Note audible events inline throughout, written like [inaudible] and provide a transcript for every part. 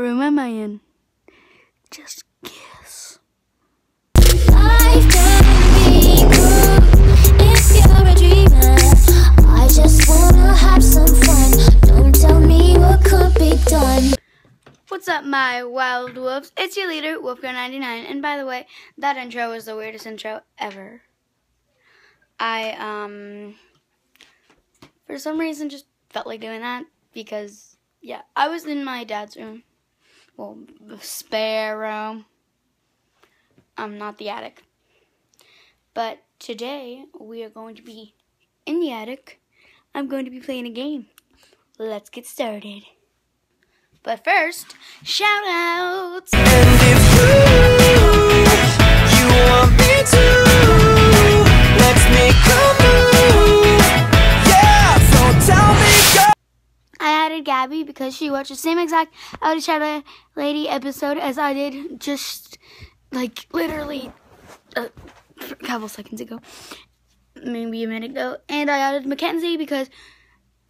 room am I in? Just guess. Life can be good if you're a dreamer. I just wanna have some fun. Don't tell me what could be done. What's up, my wild wolves? It's your leader, Wolfgirl99. And by the way, that intro was the weirdest intro ever. I, um, for some reason just felt like doing that because, yeah, I was in my dad's room. Well, the spare room. Um, not the attic. But today, we are going to be in the attic. I'm going to be playing a game. Let's get started. But first, shout outs! Gabby because she watched the same exact Outie Shadow Lady episode as I did just like literally a couple seconds ago, maybe a minute ago. And I added Mackenzie because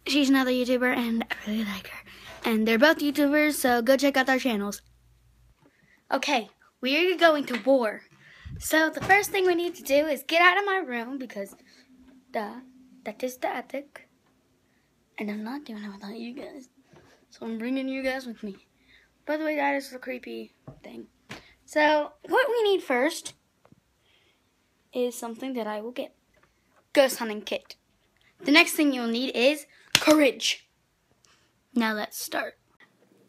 she's another YouTuber and I really like her. And they're both YouTubers, so go check out their channels. Okay, we are going to war. So the first thing we need to do is get out of my room because, duh, that is the attic. And I'm not doing it without you guys. So I'm bringing you guys with me. By the way, that is the creepy thing. So, what we need first is something that I will get. Ghost hunting kit. The next thing you'll need is courage. Now let's start.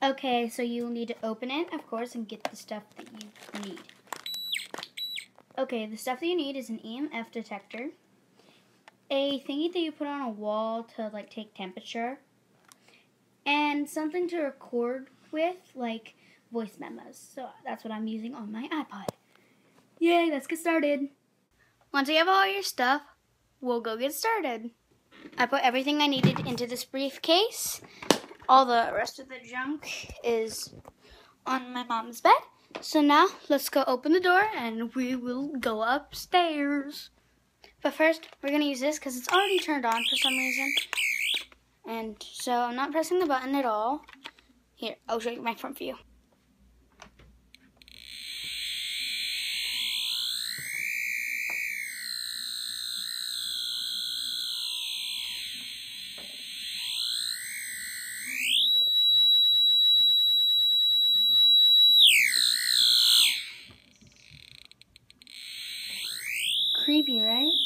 Okay, so you'll need to open it, of course, and get the stuff that you need. Okay, the stuff that you need is an EMF detector, a thingy that you put on a wall to like take temperature, and something to record with, like voice memos. So that's what I'm using on my iPod. Yay, let's get started. Once you have all your stuff, we'll go get started. I put everything I needed into this briefcase. All the rest of the junk is on my mom's bed. So now let's go open the door and we will go upstairs. But first, we're going to use this because it's already turned on for some reason. And so I'm not pressing the button at all. Here, I'll show you my front view. Creepy, right?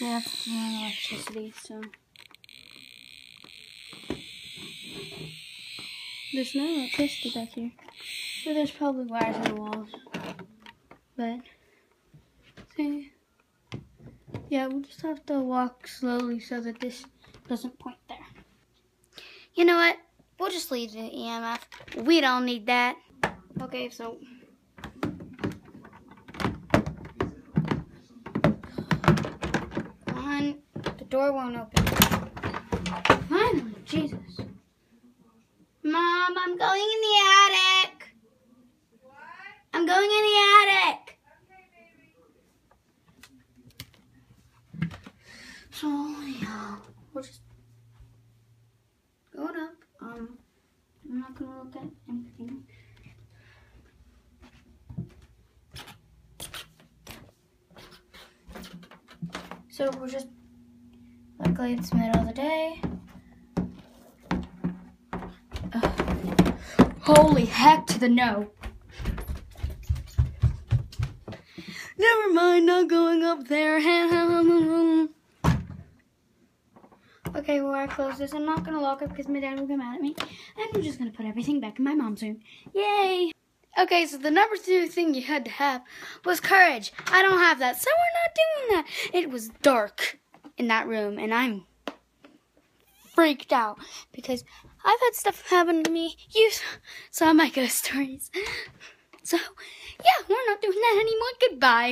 Yeah, electricity, so. There's no electricity back here. So there's probably wires in the walls. But, see. Yeah, we'll just have to walk slowly so that this doesn't point there. You know what? We'll just leave the EMF. We don't need that. Okay, so One, the door won't open. Finally, Jesus. Mom, I'm going in the attic. I'm going in the attic. So, yeah, we're just going up. Um, I'm not gonna look at anything. So we're just luckily it's middle of the day. Ugh. Holy heck to the no. Never mind, not going up there. [laughs] okay, well I close this. I'm not gonna lock it because my dad will get mad at me. And I'm just gonna put everything back in my mom's room. Yay! Okay, so the number two thing you had to have was courage. I don't have that, so we're not doing that. It was dark in that room, and I'm freaked out because I've had stuff happen to me. You saw my ghost stories. So, yeah, we're not doing that anymore. Goodbye.